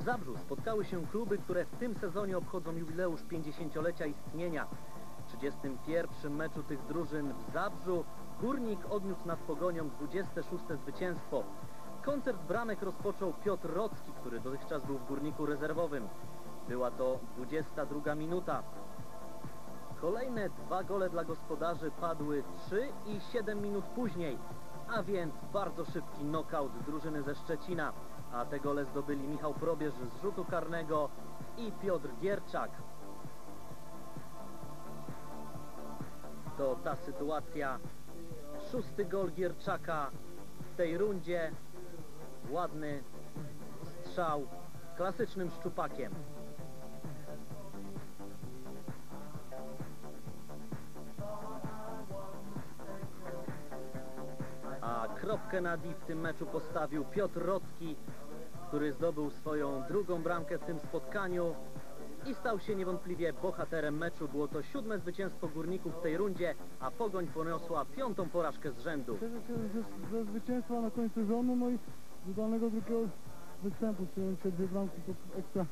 W Zabrzu spotkały się kluby, które w tym sezonie obchodzą jubileusz 50-lecia istnienia. W 31 meczu tych drużyn w Zabrzu Górnik odniósł nad Pogonią 26 zwycięstwo. Koncert bramek rozpoczął Piotr Rocki, który dotychczas był w Górniku rezerwowym. Była to 22 minuta. Kolejne dwa gole dla gospodarzy padły 3 i 7 minut później, a więc bardzo szybki knockout drużyny ze Szczecina. A te gole zdobyli Michał Probierz z rzutu karnego i Piotr Gierczak. To ta sytuacja. Szósty gol Gierczaka w tej rundzie. Ładny strzał klasycznym szczupakiem. Kropkę na D w tym meczu postawił Piotr Rocki, który zdobył swoją drugą bramkę w tym spotkaniu i stał się niewątpliwie bohaterem meczu. Było to siódme zwycięstwo górników w tej rundzie, a Pogoń poniosła piątą porażkę z rzędu. Na koniec sezonu, no i drugiego występu. Dwie bramki ekstra.